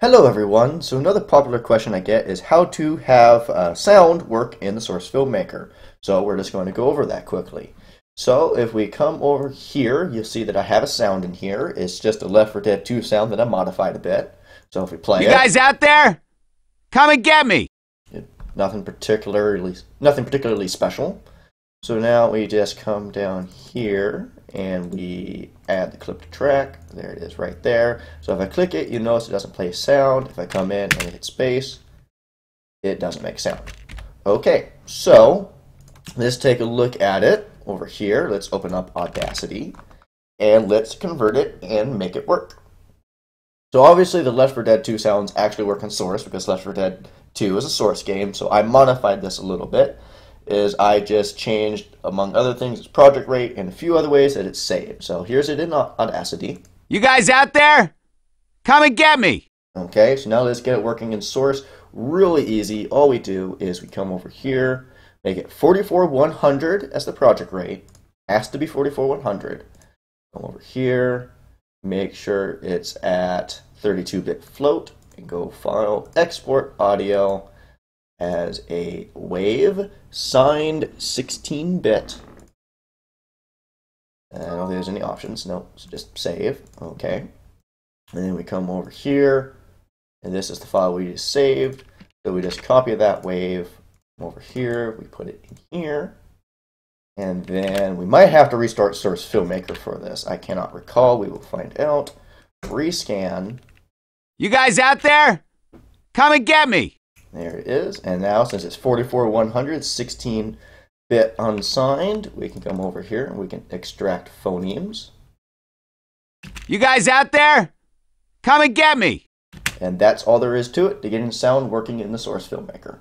Hello everyone. So another popular question I get is how to have uh, sound work in the Source Filmmaker. So we're just going to go over that quickly. So if we come over here, you'll see that I have a sound in here. It's just a Left 4 Dead 2 sound that I modified a bit. So if we play You it, guys out there? Come and get me. nothing particularly nothing particularly special. So now we just come down here and we add the clip to track. There it is right there. So if I click it, you notice it doesn't play sound. If I come in and hit space, it doesn't make sound. Okay, so let's take a look at it over here. Let's open up Audacity and let's convert it and make it work. So obviously the Left 4 Dead 2 sounds actually work in Source because Left 4 Dead 2 is a Source game, so I modified this a little bit. Is I just changed, among other things, its project rate and a few other ways that it's saved. So here's it in Audacity. You guys out there? Come and get me. Okay, so now let's get it working in Source. Really easy. All we do is we come over here, make it 44100 as the project rate. Has to be 44100. Come over here, make sure it's at 32-bit float, and go File, Export Audio as a wave, signed 16-bit. I don't think there's any options. No, so just save. Okay. And then we come over here, and this is the file we just saved. So we just copy that wave over here, we put it in here, and then we might have to restart Source Filmmaker for this. I cannot recall, we will find out. Rescan, You guys out there? Come and get me. There it is. And now since it's 44100, 16 bit unsigned, we can come over here and we can extract phonemes. You guys out there? Come and get me. And that's all there is to it to getting sound working in the Source Filmmaker.